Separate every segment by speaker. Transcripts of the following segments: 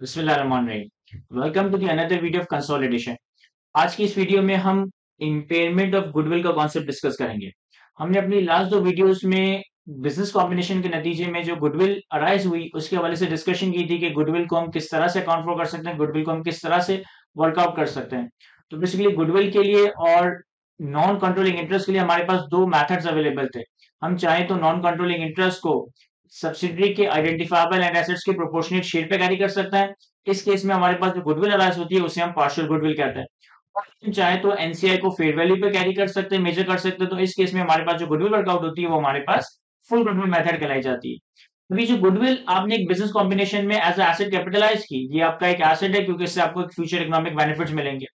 Speaker 1: Welcome to another video of consolidation आज की इस वीडियो में हम इम्पेयरमेंट ऑफ़ गुडविल का कॉन्सेप्ट डिस्कस करेंगे। हमने अपनी लास्ट दो वीडियोस में बिज़नेस कॉम्बिनेशन के नतीजे में जो गुडविल अराइज हुई, उसके हवाले से डिस्कशन की थी कि गुडविल को हम किस तरह से अकाउंट फॉर कर सकते हैं गुडविल को हम किस तरह से वर्कआउट कर सकते हैं। तो बेसिकली गुडविल के लिए और नॉन कंट्रोलिंग इंटरेस्ट के लिए हमारे पास दो मैथड्स अवेलेबल थे। हम चाहें तो नॉन कंट्रोलिंग इंटरेस्ट को सब्सिडरी के आइडेंटिफाइबल एंड एसेट्स के प्रोपोर्शनेट शेयर पे कैरी कर सकता है। इस केस में हमारे पास जो गुडविल अलाइज होती है, उसे हम पार्शियल गुडविल कहते हैं। चाहे तो एनसीआई को फेयर वैल्यू पे कैरी कर सकते हैं मेजर कर सकते हैं तो इस केस में हमारे पास जो गुडविल वर्कआउट होती है, वो हमारे पास फुल गुडविल मेथड कहलाई जाती है। अभी जो गुडविल आपने एक बिज़नेस कॉम्बिनेशन में एज एसेट कैपिटलाइज की, ये आपका एक एसेट है, क्योंकि इससे आपको एक फ्यूचर इकोनॉमिक बेनिफिट मिलेंगे।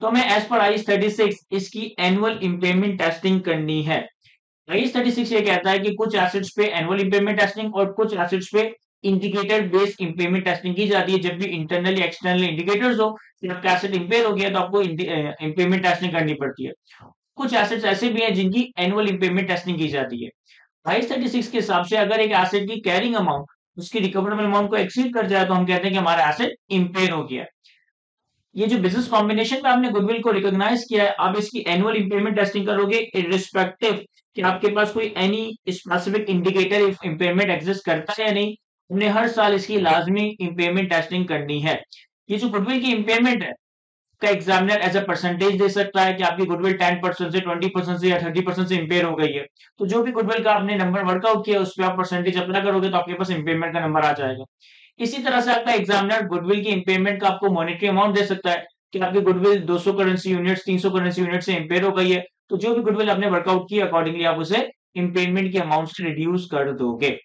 Speaker 1: तो हमें as per I thirty six इसकी एनुअल इम्पेमेंट टेस्टिंग करनी है। थर्टी सिक्स ये कहता है कि कुछ एसेट्स पे एनुअल इम्पेमेंट टेस्टिंग और कुछ एसेट्स पे इंडिकेटर बेस्ड इम्पेयरमेंट टेस्टिंग की जाती है। जब भी इंटरनली एक्सटर्नली इंडिकेटर्स हो आपका एसेट इम्पेयर हो गया तो आपको इम्पेयरमेंट टेस्टिंग करनी पड़ती है। कुछ एसेट्स ऐसे भी हैं जिनकी एनुअल इम्पेयरमेंट टेस्टिंग की जाती है। आई थर्टी सिक्स के हिसाब से अगर एक एसेट की कैरिंग अमाउंट उसकी रिकवरेबल अमाउंट को एक्सीड कर जाए तो हम कहते हैं कि हमारा एसेट इम्पेयर हो गया। ये जो बिज़नेस कॉम्बिनेशन में आपने गुडविल को रिकॉग्नाइज किया है, आप इसकी एनुअल इम्पेयरमेंट टेस्टिंग करोगे इरिस्पेक्टिव कि आपके पास कोई any specific indicator impairment exist करता है या नहीं हमने हर साल इसकी लाजमी इम्पेयरमेंट टेस्टिंग करनी है। ये जो गुडविल की इम्पेयरमेंट है, का एग्जामिनर एज अ परसेंटेज दे सकता है कि आपकी गुडविल टेन परसेंट से ट्वेंटी परसेंट से या थर्टी परसेंट से इम्पेयर हो गई है। तो जो भी गुडविल का आपने नंबर वर्कआउट किया, उस पर आप परसेंटेज अप्लाई करोगे तो आपके पास इम्पेयरमेंट का नंबर आ जाएगा। इसी तरह से आपका एग्जामिनर गुडविल की इम्पेयरमेंट का आपको मॉनिटरी अमाउंट दे सकता है कि आपकी goodwill 200 currency units 300 currency unit से इम्पेयर हो गई है। तो जो भी गुडविल आपने वर्कआउट किया अकॉर्डिंगली आप उसे इम्पेयरमेंट के अमाउंट से रिड्यूस कर दोगे।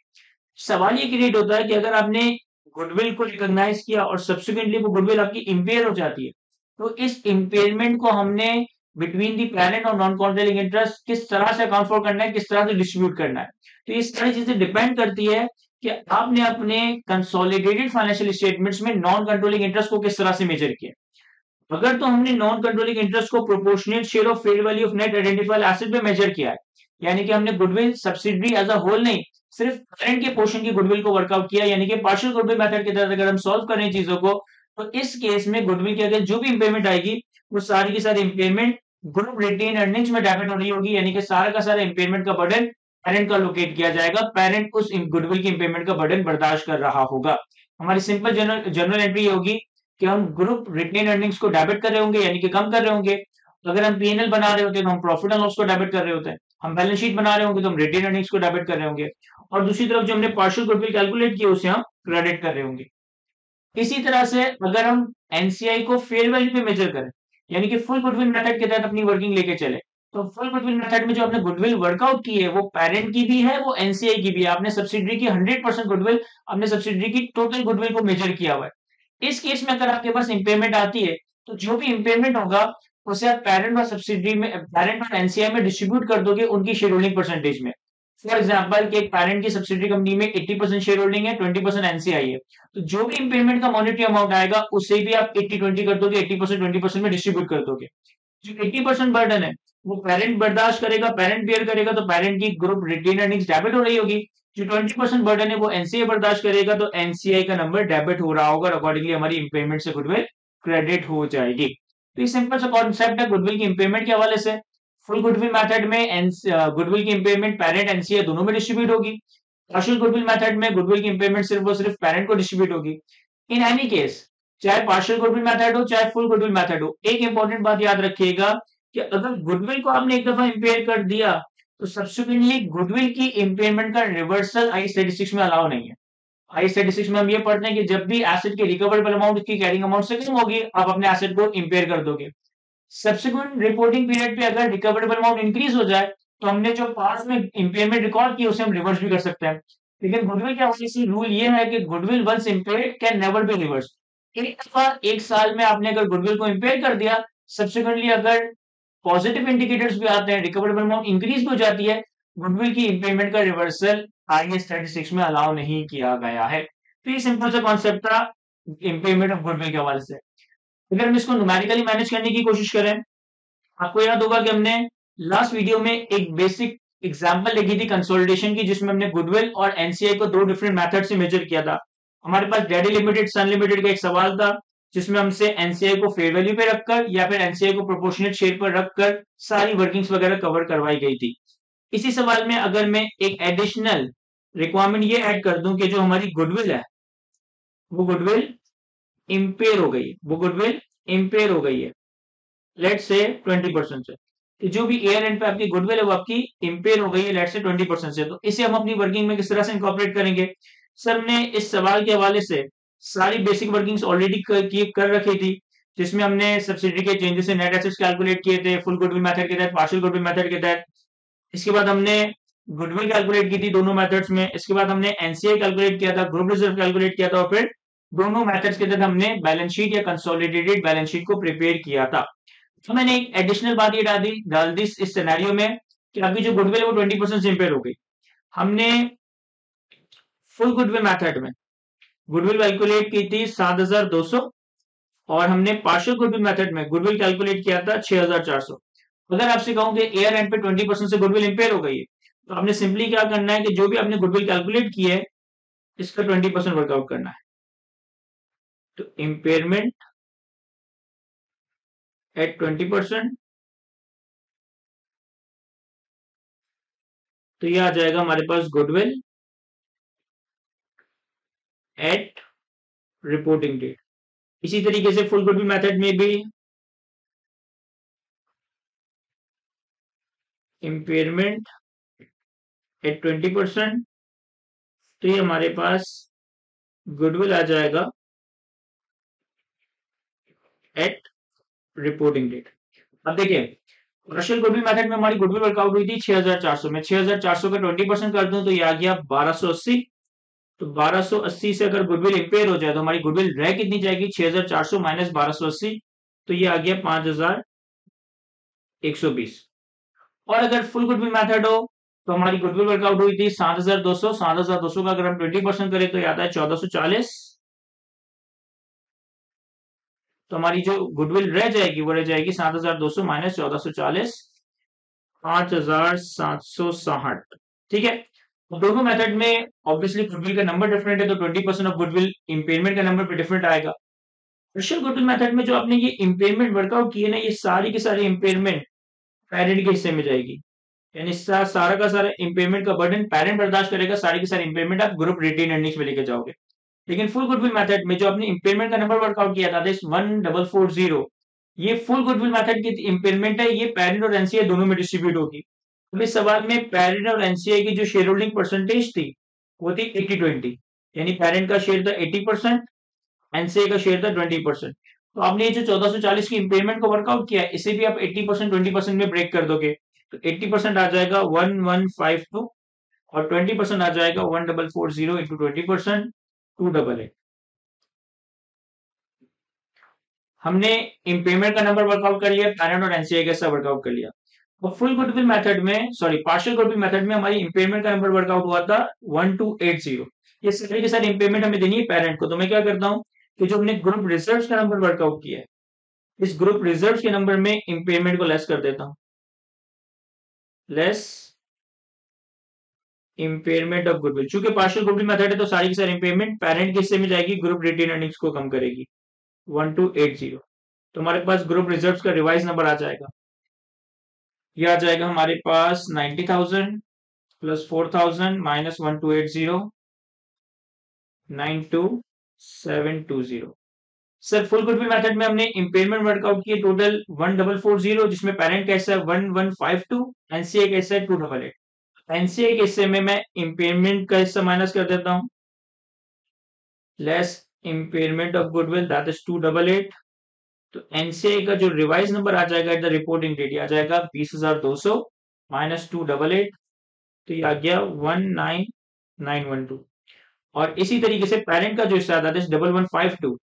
Speaker 1: सवाल ये क्रिएट होता है कि अगर आपने गुडविल को रिकॉग्नाइज किया और सब्सिक्वेंटली वो गुडविल आपकी इम्पेयर हो जाती है तो इस इम्पेयरमेंट को हमने बिटवीन दी पेरेंट और नॉन कॉन्ट्रोलिंग इंटरेस्ट किस तरह से अकाउंट फॉर करना है, किस तरह से डिस्ट्रीब्यूट करना है। तो ये सारी चीज़ें डिपेंड करती है कि आपने अपने कंसोलिडेटेड फाइनेंशियल स्टेटमेंट्स में नॉन कंट्रोलिंग इंटरेस्ट को किस तरह से मेजर किया? अगर तो हमने नॉन कंट्रोलिंग इंटरेस्ट को proportionate share of fair value of net identified asset में मेजर किया है। यानी कि हमने goodwill subsidy as a whole नहीं, सिर्फ़ करंट के पोर्शन की गुडविल को वर्कआउट किया, यानी कि पार्शियल गुडविल मेथड के तहत अगर हम सॉल्व करें चीज़ों को तो इस केस में गुडविल की अगर जो भी इंपेयरमेंट आएगी, वो सारी की सारी इंपेयरमेंट ग्रुप रिटेन अर्निंग्स में डेबिट हो रही होगी, यानी कि सारा का सारा इंपेयरमेंट का बर्डन पेरेंट का लोकेट किया जाएगा। पेरेंट उस गुडविल की इंपेयरमेंट का बर्डन बर्दाश्त कर रहा होगा। हमारी सिंपल जनरल जनरल एंट्री होगी कि हम ग्रुप रिटेन अर्निंग्स को डेबिट कर रहे होंगे, यानी कि कम कर रहे होंगे। अगर हम पीएनएल बना रहे होते हैं तो हम प्रॉफिट एंड लॉस को डेबिट कर रहे होते। हैं हम बैलेंस शीट बना रहे होंगे तो हम रिटेन अर्निंग्स को डेबिट कर रहे होंगे। और दूसरी तरफ़ जो हमने पार्शियल गुडविल कैलकुलेट किया उसे हम क्रेडिट कर रहे होंगे। इसी तरह से अगर हम एनसीआई को फेयर वैल्यू पे मेजर करें, यानी कि फुल गुडविल मेथड के तहत अपनी वर्किंग लेके चले तो फुल गुडविल मेथड में जो आपने गुडविल वर्कआउट की है, वो पेरेंट की भी है, वो एनसीआई की भी है। आपने सब्सिडी की हंड्रेड परसेंट गुडविल आपने सब्सिडी की टोटल गुडविल को मेजर किया हुआ है। इस केस में अगर आपके पास इम्पेयरमेंट आती है तो जो भी इम्पेयरमेंट होगा, उसे आप पेरेंट और सब्सिडी में पेरेंट और एनसीआई में डिस्ट्रीब्यूट कर दोगे उनकी शेयर होल्डिंग परसेंटेज में। फॉर एग्ज़ाम्पल कि एक पेरेंट की सब्सिडी कंपनी में 80 परसेंट शेयर होल्डिंग है 20 परसेंट एनसीआई है। तो जो भी इम्पेयरमेंट का मॉनिटरी अमाउंट आएगा, उसे भी आप 80 20 कर दोगे 80 परसेंट ट्वेंटी परसेंट में डिस्ट्रीब्यूट कर दोगे। जो 80 परसेंट बर्डन है वो पेरेंट बर्दाश्त करेगा पेरेंट बियर करेगा तो पेरेंट की ग्रुप रिटेन अर्निंग्स डेबिट हो रही होगी। जो ट्वेंटी परसेंट बर्डन है, वो एनसीआई बर्दाश्त करेगा तो एनसीआई का नंबर डेबिट हो रहा होगा अकॉर्डिंगली हमारी इम्पेयरमेंट से गुडविल क्रेडिट हो जाएगी। तो सिंपल सा कॉन्सेप्ट है गुडविल की इम्पेयरमेंट के हवाले से। फुल गुडविल मेथड में गुडविल की इम्पेयरमेंट पेरेंट एनसीए दोनों में डिस्ट्रीब्यूट होगी। पार्शियल गुडविल मेथड में गुडविल की इम्पेयरमेंट सिर्फ़ और सिर्फ़ पेरेंट को डिस्ट्रीब्यूट होगी। इन एनी केस चाहे पार्शियल गुडविल मेथड हो, चाहे फुल गुडविल मेथड हो, एक इंपॉर्टेंट बात याद रखिएगा कि अगर गुडविल को आपने एक दफ़ा इम्पेयर कर दिया तो सब्सिक्वेंटली गुडविल की इम्पेयरमेंट का रिवर्सल आई स्टेटिस्टिक्स में अलाउ नहीं है। आई स्टेटिस्टिक्स में हम ये पढ़ते हैं कि जब भी एसेट की रिकवरेबल अमाउंट की कैरिंग अमाउंट से कम होगी, आप अपने एसेट को इम्पेयर कर दोगे। सब्सिक्वेंट रिपोर्टिंग पीरियड पे अगर रिकवरेबल अमाउंट इंक्रीज हो जाए तो हमने जो पास में इम्पेयरमेंट रिकॉर्ड किया उसे हम रिवर्स भी कर सकते हैं। लेकिन गुडविल क्या पॉलिसी रूल ये है कि goodwill once impair can never be reverse एक एक साल में आपने अगर गुडविल को इम्पेयर कर दिया सब्सिक्वेंटली अगर पॉजिटिव इंडिकेटर्स भी आते हैं रिकवरेबल अमाउंट इंक्रीज भी हो जाती है गुडविल की इम्पेयरमेंट का रिवर्सल आई एस में अलाउ नहीं किया गया है। तो ये सिंपल सा कॉन्सेप्ट था इम्पेयरमेंट ऑफ़ गुडविल के हवाले से। अगर हम इसको नुमेरिकली मैनेज करने की कोशिश करें, आपको याद होगा कि हमने लास्ट वीडियो में एक बेसिक एग्ज़ाम्पल लिखी थी कंसोलिडेशन की, जिसमें हमने गुडविल और एनसीआई को दो डिफरेंट मेथड से मेजर किया था। हमारे पास डेडी लिमिटेड सन लिमिटेड का एक सवाल था जिसमें हमसे एनसीआई को फेयर वैल्यू पे रखकर या फिर एनसीआई को प्रोपोर्शनेट शेयर पर रखकर सारी वर्किंग्स वगैरह कवर करवाई गई थी। इसी सवाल में अगर मैं एक एडिशनल रिक्वायरमेंट ये ऐड कर दूँ कि जो हमारी गुडविल है, वो गुडविल इम्पेयर हो गई है, वो गुडविल इम्पेयर हो गई है। लेट से ट्वेंटी परसेंट से। कि जो भी एयर एंड पे आपकी गुडविल है, वो आपकी इंपेयर हो गई है लेट से ट्वेंटी परसेंट से। तो इसे हम अपनी वर्किंग में किस तरह से इंकॉपरेट करेंगे? सर ने इस सवाल के हवाले से सारी बेसिक वर्किंग्स ऑलरेडी कर, कर रखी थी जिसमें हमने सब्सिडी के चेंजेस से नेट एसेट्स कैलकुलेट किए थे फुल गुडविल मेथड के तहत पार्शियल गुडविल मेथड के तहत। इसके बाद हमने गुडविल कैलकुलेट की थी दोनों मेथड्स में। इसके बाद हमने एनसीए कैलकुलेट किया था ग्रुप रिज़र्व कैलकुलेट किया था और फिर दोनों मेथड्स के तहत हमने बैलेंस शीट या कंसोलिडेटेड बैलेंस शीट को प्रिपेयर किया था। तो मैंने एक एडिशनल बात ये डाल दी डाल दी इस सिनेरियो में कि आपकी जो गुडविल है वो ट्वेंटी परसेंट से इंपेयर हो गई। हमने फुल गुडविल मेथड में गुडविल कैलकुलेट की थी सात हज़ार दो सौ और हमने पार्शियल गुडविल मेथड में गुडविल कैलकुलेट किया था छह हज़ार चार सौ। अगर आपसे कहूँ कि एयर एंड पे ट्वेंटी परसेंट से गुडविल इंपेयर हो गई है तो आपने सिंपली क्या करना है कि जो भी आपने गुडविल कैलकुलेट की है, इसका ट्वेंटी परसेंट वर्कआउट करना है। तो इम्पेयरमेंट एट ट्वेंटी परसेंट तो ये आ जाएगा हमारे पास गुडविल एट रिपोर्टिंग डेट इसी तरीके से फुल गुडविल मेथड में भी इम्पेयरमेंट एट ट्वेंटी परसेंट तो ये हमारे पास गुडविल आ जाएगा एट रिपोर्टिंग डेट अब देखिए रशियन गुडविल मेथड में हमारी गुडविल वर्कआउट हुई थी 6400 में। 6400 का 20 परसेंट कर दूँ तो ये आ गया 1280 तो 1280 से अगर गुडविल इंपेयर हो जाए तो हमारी गुडविल रह कितनी जाएगी? 6400 माइनस 1280 तो ये आ गया 5120 और अगर फुल गुडविल मेथड हो तो हमारी गुडविल वर्कआउट हुई थी 7200 7200 का अगर हम 20 परसेंट करें तो ये आता है 1440 तो हमारी जो गुडविल रह जाएगी, वो रह जाएगी सात हज़ार दो सौ माइनस चौदह सौ चालीस, पाँच हज़ार सात सौ साठ। ठीक है? दोनों मेथड में ऑब्वियसली गुडविल का नंबर डिफरेंट है तो twenty percent of goodwill impairment का नंबर डिफरेंट आएगा। स्पेशल गुडविल मेथड में जो आपने ये इंपेयरमेंट वर्कआउट किए ना ये सारी की सारी इंपेयरमेंट पेरेंट के हिस्से में जाएगी। यानी सा, सारा का सारा इंपेयरमेंट का बर्डन पेरेंट बर्दाश्त करेगा सारी की सारी इंपेयरमेंट आप ग्रुप रिटेन अर्निंग्स में लेके जाओगे। लेकिन फुल गुडविल मेथड में जो आपने इंपेयरमेंट का नंबर वर्कआउट किया था वन डबल फोर ज़ीरो ये फुल गुडविल मेथड की इंपेयरमेंट है ये पेरेंट और एनसीआई दोनों में डिस्ट्रीब्यूट होगी। तो इस सवाल में पेरेंट और एनसीआई की जो शेयर होल्डिंग परसेंटेज थी, वो थी एटी ट्वेंटी यानी पेरेंट का शेयर था एटी परसेंट एनसीआई का शेयर था ट्वेंटी परसेंट तो आपने ये जो चौदह सौ चालीस की इंपेयरमेंट को वर्कआउट किया, इसे भी आप एट्टी परसेंट ट्वेंटी परसेंट में ब्रेक कर दोगे। तो एट्टी परसेंट आ जाएगा वन वन फाइव टू और ट्वेंटी परसेंट आ जाएगा one double four zero into twenty percent two double eight हमने इम्पेमेंट का नंबर वर्कआउट कर लिया पैरेंट और एनसीआई का वर्कआउट कर लिया। और फुल गुडविल मेथड में सॉरी पार्शियल गुडविल मेथड में हमारी इम्पेमेंट का नंबर वर्कआउट हुआ था वन टू एट ज़ीरो ये सारी के सारी इम्पेमेंट हमें देनी है पेरेंट को। तो मैं क्या करता हूँ कि जो हमने ग्रुप रिज़र्व का नंबर वर्कआउट किया है, इस ग्रुप रिज़र्व के नंबर में इम्पेमेंट को लेस कर देता हूँ। लेस इम्पेयरमेंट ऑफ़ गुडविल चूँकि पार्शियल गुडविल मेथड है तो सारी की सारी इम्पेयरमेंट पेरेंट के हिस्से में जाएगी ग्रुप रिटेन अर्निंग्स को कम करेगी। वन टू एट ज़ीरो तो हमारे पास ग्रुप रिज़र्व का रिवाइज नंबर आ जाएगा। ये आ जाएगा हमारे पास ninety thousand plus four thousand minus one two eight zero nine two seven two zero sir full goodwill method में हमने इम्पेयरमेंट वर्कआउट किए total one double four zero जिसमें पेरेंट कैसा है one one five two NCA कैसा है to double eight NCA के हिस्से में मैं इम्पेयरमेंट का हिस्सा माइनस कर देता हूँ। Less impairment of goodwill that is two double eight तो एनसीआई का जो रिवाइज नंबर आ जाएगा एट द रिपोर्टिंग डेट आ जाएगा, बीस हज़ार दो सौ माइनस टू डबल एट तो ये आ गया one nine nine one two और इसी तरीके से पेरेंट का जो हिस्सा है डबल वन फाइव टू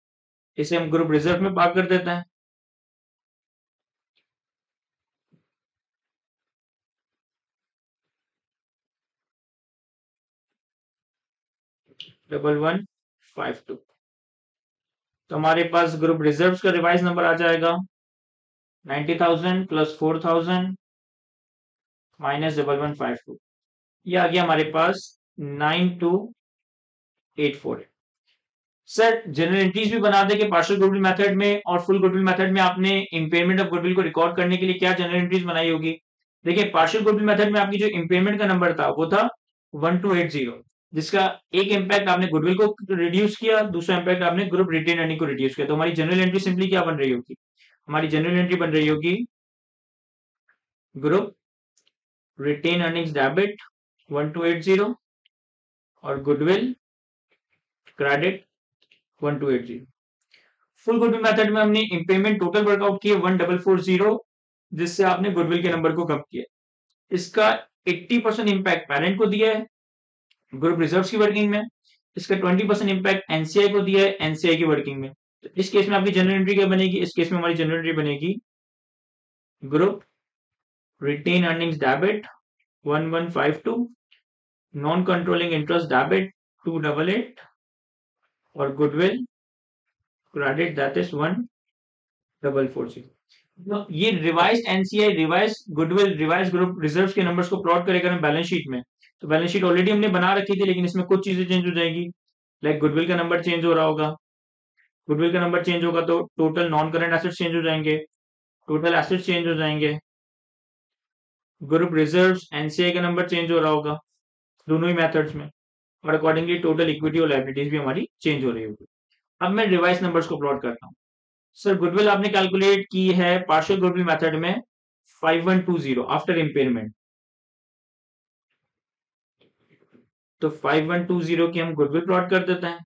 Speaker 1: इसे हम ग्रुप रिज़र्व में पार कर देते हैं। डबल वन फाइव टू तो हमारे पास ग्रुप रिजर्व्स का रिवाइज नंबर आ जाएगा। Ninety thousand plus four thousand minus double one five two ये आ गया हमारे पास nine two eight four sir general entries भी बना देंगे पार्शियल गुडविल मेथड में और फुल गुडविल मेथड में आपने इम्पेयरमेंट ऑफ़ गुडविल को रिकॉर्ड करने के लिए क्या जनरल एंट्रीज बनाई होगी? देखिए पार्शियल गुडविल मेथड में आपकी जो इम्पेयरमेंट का नंबर था, वो था वन टू एट ज़ीरो जिसका एक इम्पैक्ट आपने गुडविल को रिड्यूस किया, दूसरा इम्पैक्ट आपने ग्रुप रिटेन अर्निंग को रिड्यूस किया। तो हमारी जनरल एंट्री सिंपली क्या बन रही होगी? हमारी जनरल एंट्री बन रही होगी group retained earnings debit one two eight zero और goodwill credit one two eight zero full goodwill method में हमने इम्पेमेंट टोटल वर्कआउट किए वन डबल फोर ज़ीरो जिससे आपने गुडविल के नंबर को कम किया। इसका 80 परसेंट इम्पैक्ट पेरेंट को दिया है। ग्रुप रिज़र्व की वर्किंग में, इसका 20 परसेंट इम्पैक्ट एनसीआई को दिया है एनसीआई की वर्किंग में। तो इस केस में आपकी जनरल एंट्री क्या बनेगी? इस केस में हमारी जनरल एंट्री बनेगी group retained earnings debit one one five two non controlling interest debit two double eight और goodwill credit that is one double four zero ये revise NCI revise goodwill revise group reserve के numbers को plot करेगा balance sheet में। तो balance sheet already हमने बना रखी थी, लेकिन इसमें कुछ चीज़ें चेंज हो जाएगी। लाइक गुडविल का नंबर चेंज हो रहा होगा। गुडविल का नंबर चेंज होगा तो total non current assets change हो जाएँगे। टोटल एसेट्स चेंज हो जाएँगे। ग्रुप रिज़र्व एनसीआई का नंबर चेंज हो रहा होगा। दोनों ही मेथड्स में। और अकॉर्डिंगली टोटल इक्विटी और लाइबिलिटीज भी हमारी चेंज हो रही होगी। अब मैं रिवाइज नंबर्स को प्लॉट करता हूँ। सर गुडविल आपने कैलकुलेट की है पार्शियल गुडविल मेथड में 5120 आफ्टर इम्पेयरमेंट तो 5120 की हम गुडविल प्लॉट कर देते हैं।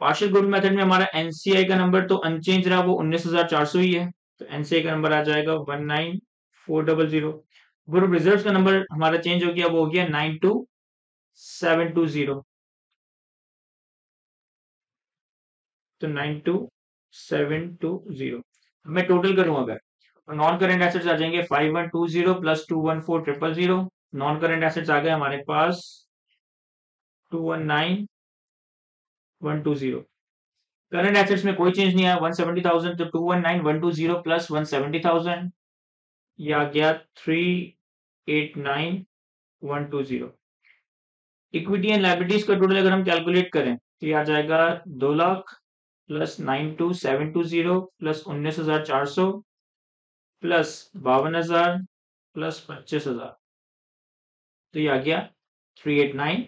Speaker 1: पार्शियल गुड मेथड में हमारा एनसीआई का नंबर तो अनचेंज रहा, वो उन्नीस हज़ार चार सौ ही है। तो एनसीआई का नंबर आ जाएगा one nine four double zero group reserve का नंबर हमारा चेंज हो गया, वो हो गया nine two seven two zero तो nine two seven two zero मैं टोटल करूँ अगर। नॉन करेंट एसेट्स आ जाएँगे five one two zero plus two one four triple zero non current assets आ गए हमारे पास two one nine one two zero current assets में कोई चेंज नहीं आया। वन सेवेंटी थाउज़ेंड तो two one nine one two zero plus one seventy thousand ये आ गया three eight nine one two zero equity and liabilities का total अगर हम कैलकुलेट करें तो ये आ जाएगा दो lakh plus nine two seven two zero plus उन्नीस हज़ार चार सौ। प्लस बावन हज़ार प्लस पच्चीस हज़ार। तो ये आ गया three eight nine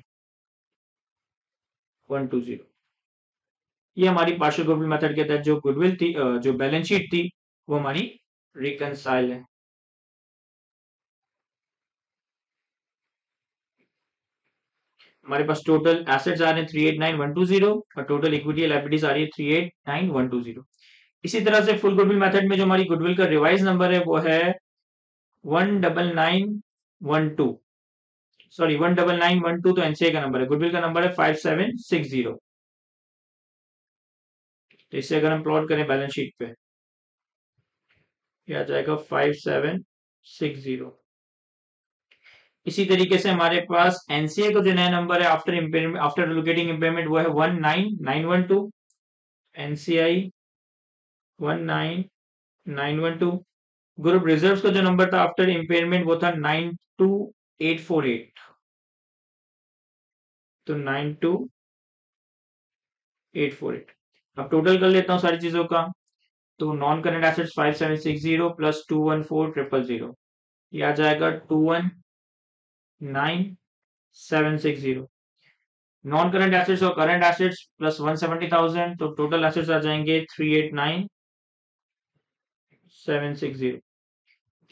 Speaker 1: one two zero. ये हमारी पार्शियल गुडविल मेथड के तहत जो गुडविल थी जो बैलेंस शीट थी, वो हमारी रिकनसाइल है। हमारे पास टोटल एसेट्स आ रहे हैं three eight nine one two zero और टोटल इक्विटी लाइबिलिटीज आ रही है three eight nine one two zero. इसी तरह से फुल गुडविल मेथड में जो हमारी गुडविल का रिवाइज नंबर है, वो है one double nine one two sorry one double nine one two तो एनसीए का नंबर है. गुडविल का नंबर है फाइव सेवन सिक्स ज़ीरो तो इससे अगर हम प्लॉट करें बैलेंस शीट पे आ जाएगा फाइव सेवन सिक्स ज़ीरो इसी तरीके से हमारे पास एनसीए का जो नया नंबर है आफ्टर आफ्टर लोकेटिंग इम्पेयरमेंट वो है one nine nine one two NCI one nine nine one two group reserve का जो नंबर था आफ्टर इम्पेयरमेंट वो था nine two eight four eight तो nine two eight four eight अब टोटल कर लेता हूँ सारी चीज़ों का। तो non current assets five seven six zero plus two one four triple zero ये आ जाएगा two one nine seven six zero non current assets और current assets plus one seventy thousand तो टोटल एसेट्स आ जाएँगे three eight nine seven six zero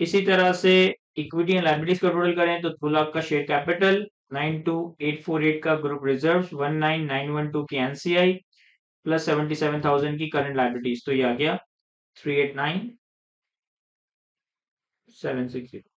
Speaker 1: इसी तरह से इक्विटी एंड लाइबिलिटीज का टोटल करें तो दो लाख का share capital nine two eight four eight का group reserve one nine nine one two की NCI plus seventy seven thousand की करंट लाइबिलिटीज तो ये आ गया three eight nine seven six zero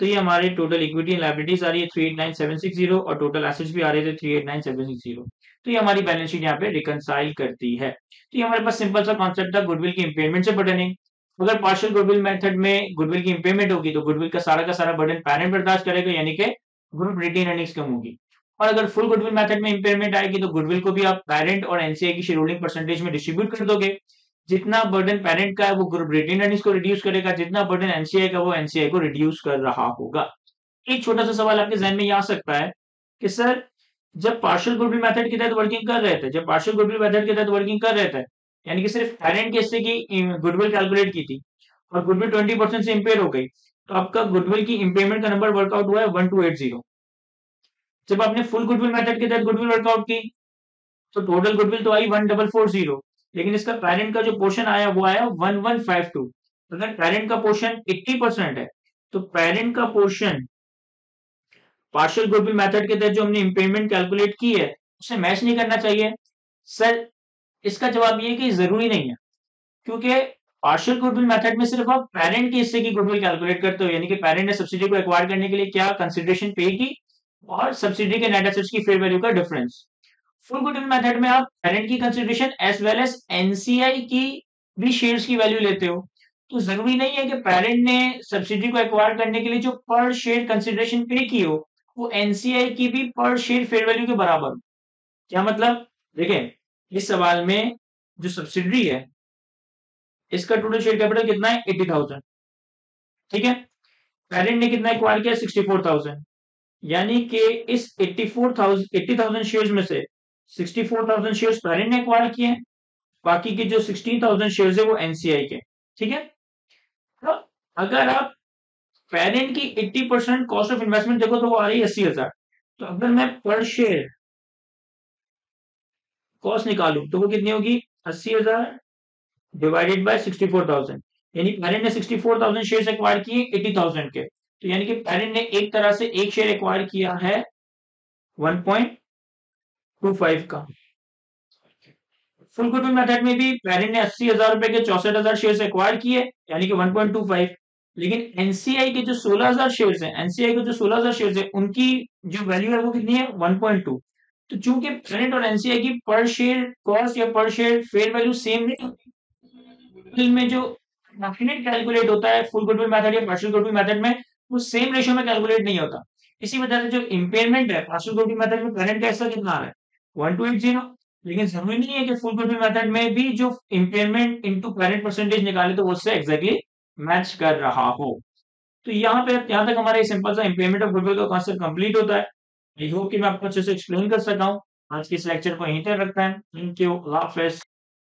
Speaker 1: तो ये हमारे टोटल इक्विटी एंड लाइबिलिटीज आ रही है three eight nine seven six zero और टोटल एसेट्स भी आ रहे थे three eight nine seven six zero तो ये हमारी बैलेंस शीट यहाँ पे रिकनसाइल करती है। तो ये हमारे पास सिंपल सा कॉन्सेप्ट था गुडविल की इम्पेयरमेंट से बर्डनिंग अगर पार्शियल गुडविल मेथड में गुडविल की इम्पेयरमेंट होगी तो गुडविल का सारा का सारा बर्डन पैरेंट बर्दाश्त करेगा, यानी कि ग्रुप रिटेन अर्निंग्स कम होगी। और अगर फुल गुडविल मेथड में इम्पेयरमेंट आएगी तो गुडविल को भी आप पेरेंट और एनसीए की शेड्यूलिंग परसेंटेज में डिस्ट्रीब्यूट कर दोगे। जितना बर्डन पेरेंट का है, वो ग्रुप रिटेन अर्निंग्स को रिड्यूस करेगा, जितना बर्डन एनसीआई का वो एनसीआई को रिड्यूस कर रहा होगा। एक छोटा सा सवाल आपके जहन में ये आ सकता है कि, सर, जब पार्शियल गुडविल मेथड के तहत वर्किंग कर रहे थे, जब पार्शियल गुडविल मेथड के तहत वर्किंग कर रहे थे यानी कि सिर्फ़ पेरेंट के हिस्से की गुडविल कैलकुलेट की थी और गुडविल ट्वेंटी परसेंट से इम्पेयर हो गई तो आपका गुडविल की इम्पेयरमेंट का नंबर वर्कआउट हुआ है वन टू एट ज़ीरो जब आपने फुल गुडविल मेथड के तहत गुडविल वर्कआउट की तो टोटल गुडविल तो आई वन डबल फोर ज़ीरो लेकिन इसका पेरेंट का जो पोर्शन आया, वो आया वन वन फाइव टू अगर पेरेंट का पोर्शन एट्टी परसेंट है तो पेरेंट का पोर्शन पार्शियल गुडविल मेथड के तहत जो हमने इम्पेयरमेंट कैलकुलेट की है उसे मैच नहीं करना चाहिए। सर इसका जवाब ये कि ज़रूरी नहीं है, क्योंकि पार्शियल गुडविल मेथड में सिर्फ़ आप पेरेंट के हिस्से की गुडविल कैलकुलेट करते हो, यानी कि पेरेंट ने सब्सिडी को एक्वायर करने के लिए क्या कंसिडरेशन पे की और सब्सिडी के नेट एसेट्स की फेयर वैल्यू का डिफरेंस फुल गुडविल मेथड में आप पेरेंट की consideration as well as NCI की भी शेयर्स की वैल्यू लेते हो। तो ज़रूरी नहीं है कि पेरेंट ने सब्सिडी को एक्वायर करने के लिए जो पर शेयर कंसिडरेशन पे की हो, वो एनसीआई की भी पर शेयर फेयर वैल्यू के बराबर क्या मतलब? देखें इस सवाल में जो सब्सिडी है, इसका टोटल शेयर कैपिटल कितना है? एट्टी थाउज़ेंड ठीक है? पेरेंट ने कितना किया? सिक्सटी फोर थाउज़ेंड यानी कि इस eighty four thousand eighty thousand share में से sixty four thousand share parent ने एक्वायर किए बाकी के जो सिक्सटीन थाउज़ेंड शेयर है, वो एनसीआई के ठीक है? तो अगर आप पेरेंट की 80 परसेंट कॉस्ट ऑफ़ इन्वेस्टमेंट देखो तो वो आ रही है अस्सी हज़ार। तो अगर मैं पर शेयर कॉस्ट निकालू तो वो कितनी होगी? अस्सी हज़ार divided by sixty four thousand यानी पेरेंट ने sixty four thousand share acquire किए एटी थाउज़ेंड के। तो यानी कि पेरेंट ने एक तरह से एक शेयर एक्वायर किया है वन पॉइंट टू फाइव का। फुल गुडविल मेथड में भी पेरेंट ने अस्सी हज़ार रुपए के चौसठ हज़ार शेयर एक्वायर किए, यानी कि वन पॉइंट टू फाइव लेकिन एनसीआई के जो सोलह हज़ार शेयर है एनसीआई के जो सोलह हज़ार शेयर है, उनकी जो वैल्यू है वो कितनी है? वन पॉइंट टू तो चूँकि पेरेंट और एनसीआई की पर शेयर कॉस्ट या पर शेयर फेयर वैल्यू सेम नहीं होती में जो डेफिनेट कैलकुलेट होता है फुल गुडविल मेथड या पार्शियल गुडविल मेथड में, वो सेम रेशियो में कैलकुलेट नहीं होता। इसी वजह से जो इम्पेयरमेंट है पार्शियल गुडविल मेथड में पेरेंट का हिस्सा कितना है? वन टू एट ज़ीरो लेकिन ज़रूरी नहीं है कि फुल गुडविल मेथड में भी जो इम्पेयरमेंट इनटू पेरेंट परसेंटेज निकाले तो उससे एग्जैक्टली मैच कर रहा हो। तो यहाँ पे, यहाँ तक हमारा सिंपल सा इम्पेयरमेंट ऑफ़ गुडविल का कॉन्सेप्ट कंप्लीट होता है। आई होप कि मैं आपको अच्छे से एक्सप्लेन कर सका हूँ। आज के इस लेक्चर को यहीं तक रखता है। Thank you